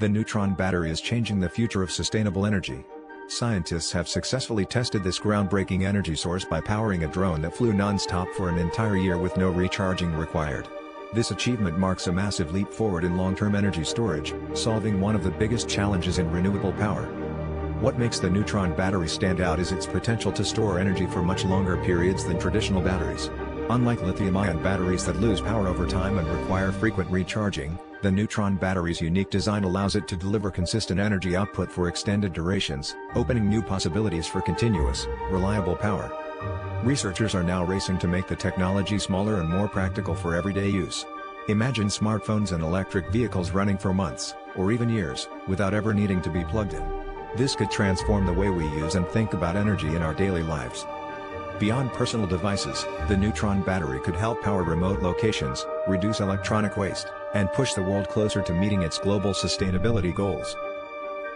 The neutron battery is changing the future of sustainable energy. Scientists have successfully tested this groundbreaking energy source by powering a drone that flew non-stop for an entire year with no recharging required. This achievement marks a massive leap forward in long-term energy storage, solving one of the biggest challenges in renewable power. What makes the neutron battery stand out is its potential to store energy for much longer periods than traditional batteries. Unlike lithium-ion batteries that lose power over time and require frequent recharging, the neutron battery's unique design allows it to deliver consistent energy output for extended durations, opening new possibilities for continuous, reliable power. Researchers are now racing to make the technology smaller and more practical for everyday use. Imagine smartphones and electric vehicles running for months, or even years, without ever needing to be plugged in. This could transform the way we use and think about energy in our daily lives. Beyond personal devices, the neutron battery could help power remote locations, reduce electronic waste, and push the world closer to meeting its global sustainability goals.